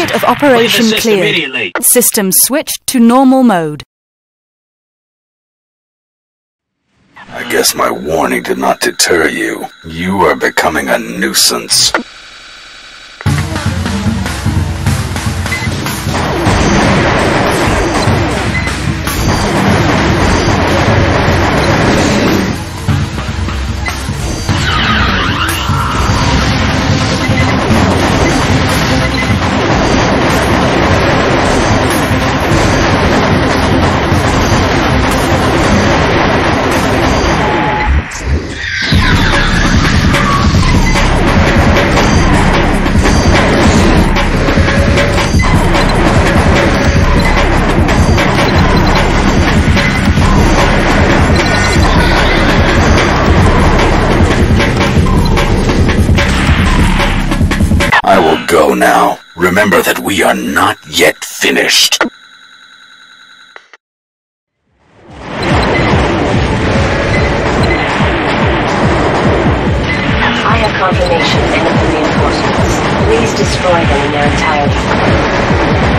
Target of operation assist cleared. immediately. System switched to normal mode. I guess my warning did not deter you. You are becoming a nuisance. Remember that we are not yet finished. I have confirmation enemy reinforcements. Please destroy them in their entirety.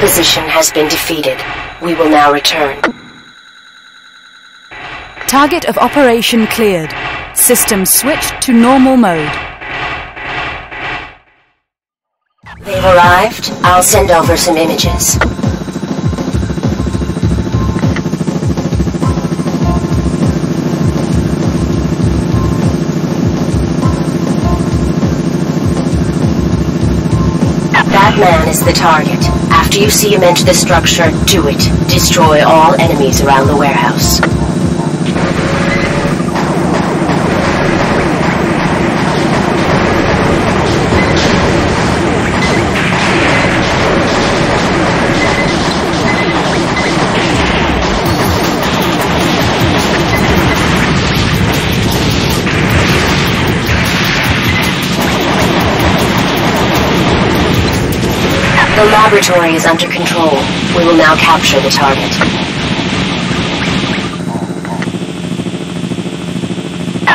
Opposition has been defeated. We will now return. Target of operation cleared. System switched to normal mode. They've arrived. I'll send over some images. Man is the target. After you see him enter the structure, do it. Destroy all enemies around the warehouse. Laboratory is under control. We will now capture the target.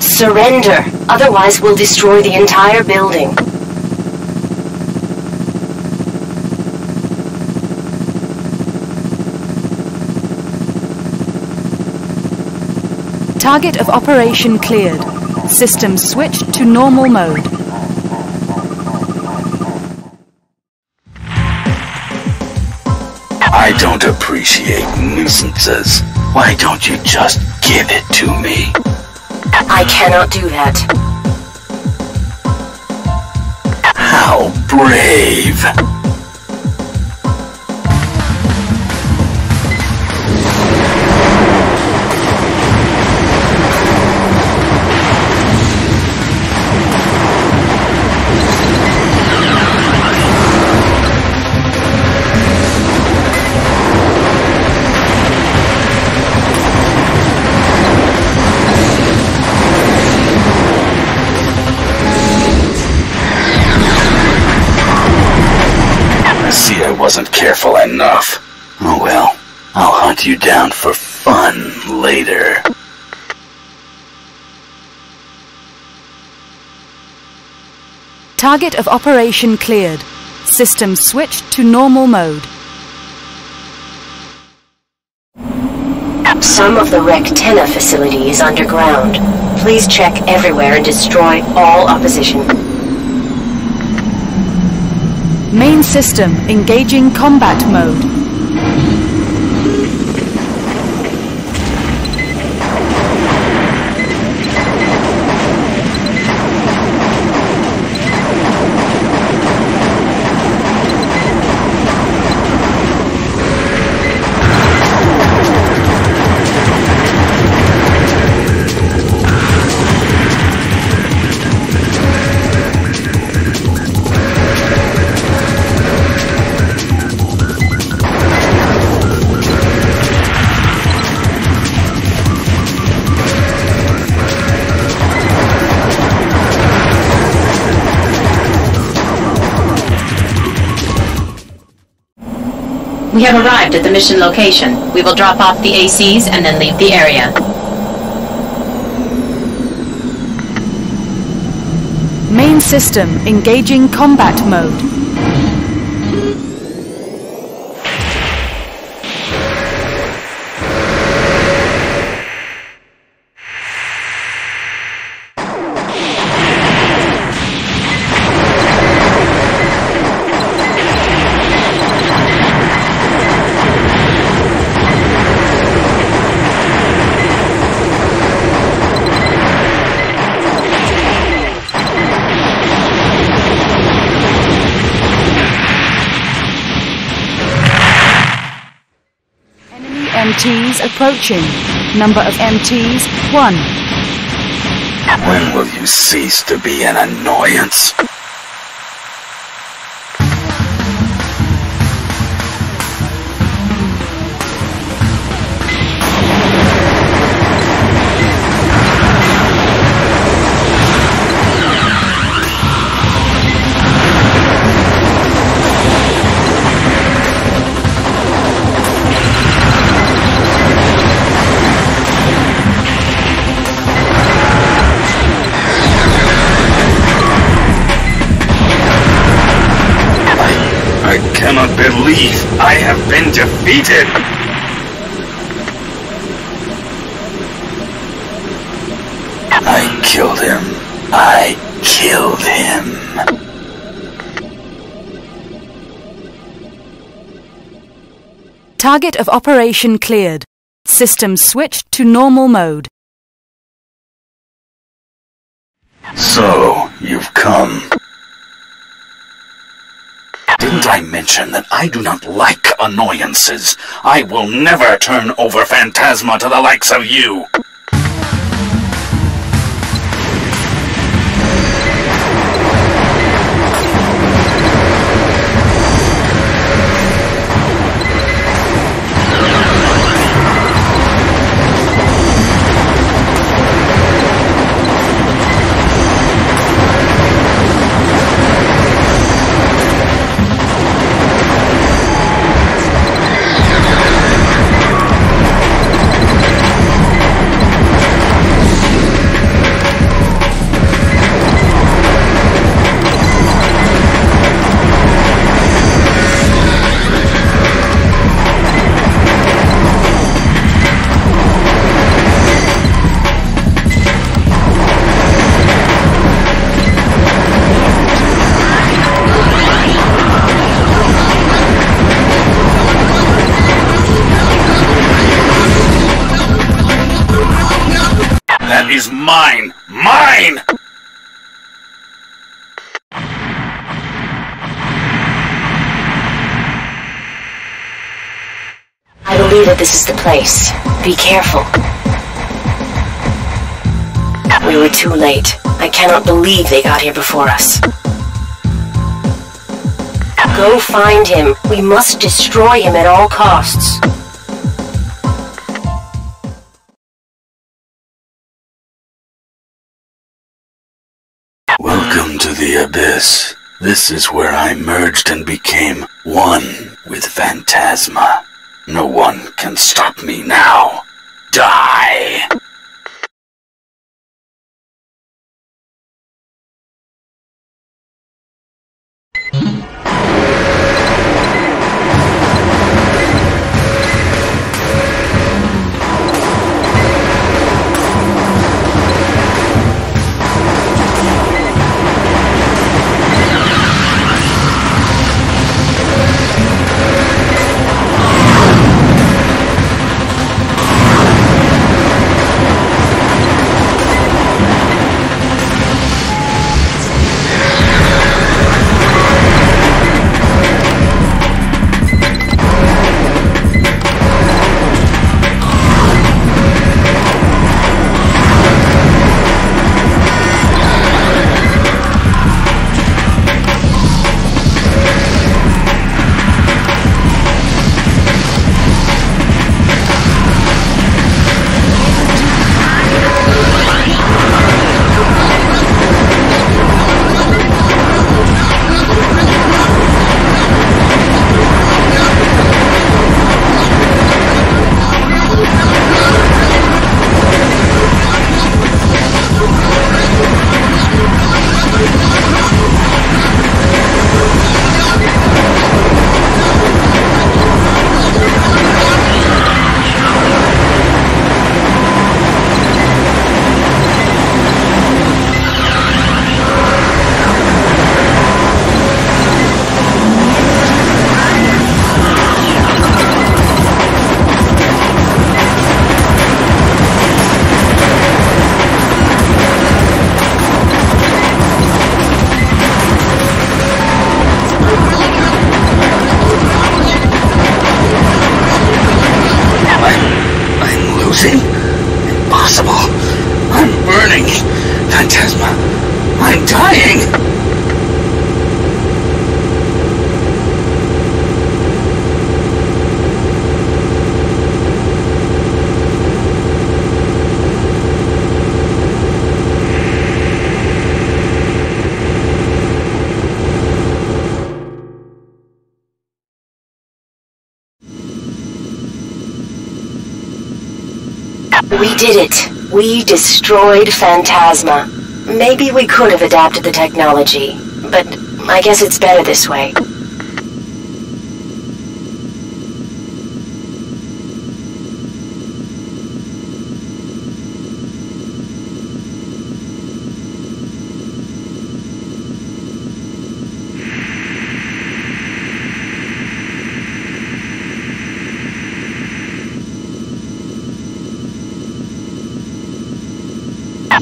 Surrender! Otherwise, we'll destroy the entire building. Target of operation cleared. System switched to normal mode. Don't appreciate nuisances. Why don't you just give it to me? I cannot do that. How brave! Wasn't careful enough. Oh well, I'll hunt you down for fun later. Target of operation cleared. System switched to normal mode. Some of the Rectenna facility is underground. Please check everywhere and destroy all opposition. Main system engaging combat mode. We have arrived at the mission location. We will drop off the ACs and then leave the area. Main system engaging combat mode. MTs approaching. Number of MTs 1. When will you cease to be an annoyance? Have been defeated! I killed him. I killed him. Target of operation cleared. System switched to normal mode. So, you've come. Didn't I mention that I do not like annoyances? I will never turn over Phantasma to the likes of you! That this is the place. Be careful. We were too late. I cannot believe they got here before us. Go find him. We must destroy him at all costs. Welcome to the Abyss. This is where I merged and became one with Phantasma. No one can stop me now. Die! We did it. We destroyed Phantasma. Maybe we could have adapted the technology, but I guess it's better this way.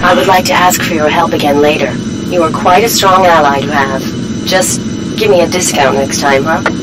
I would like to ask for your help again later. You are quite a strong ally to have. Just give me a discount next time, huh?